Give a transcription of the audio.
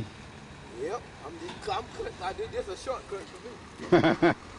Yep, I'm, just, I'm, I did this a shortcut for me.